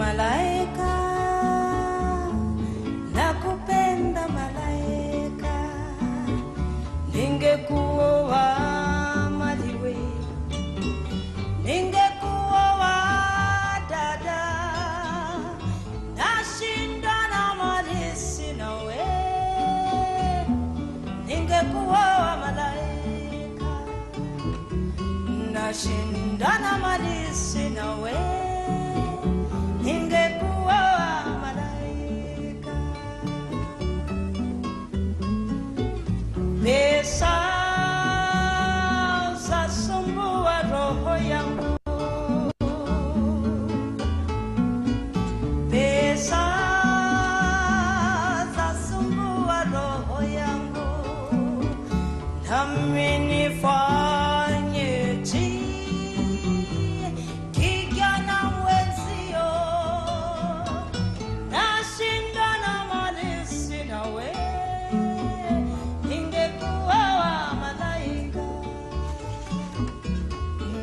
malaika nakupenda malaika. Ningekuoa da, ningekuoa dada nashindana mali sina we. Ningekuoa malaika nashindana mali sina we.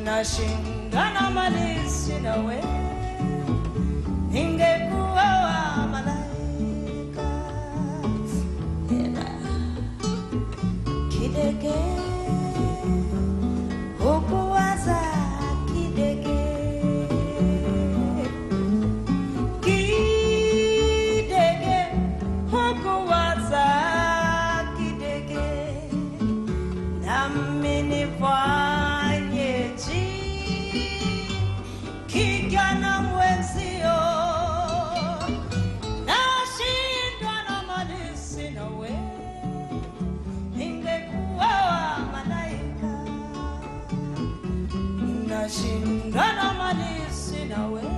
nashindana malezi nawe. Ningekuwa wa malaika. Tena. Kidegea. Shingaramani Sinawe.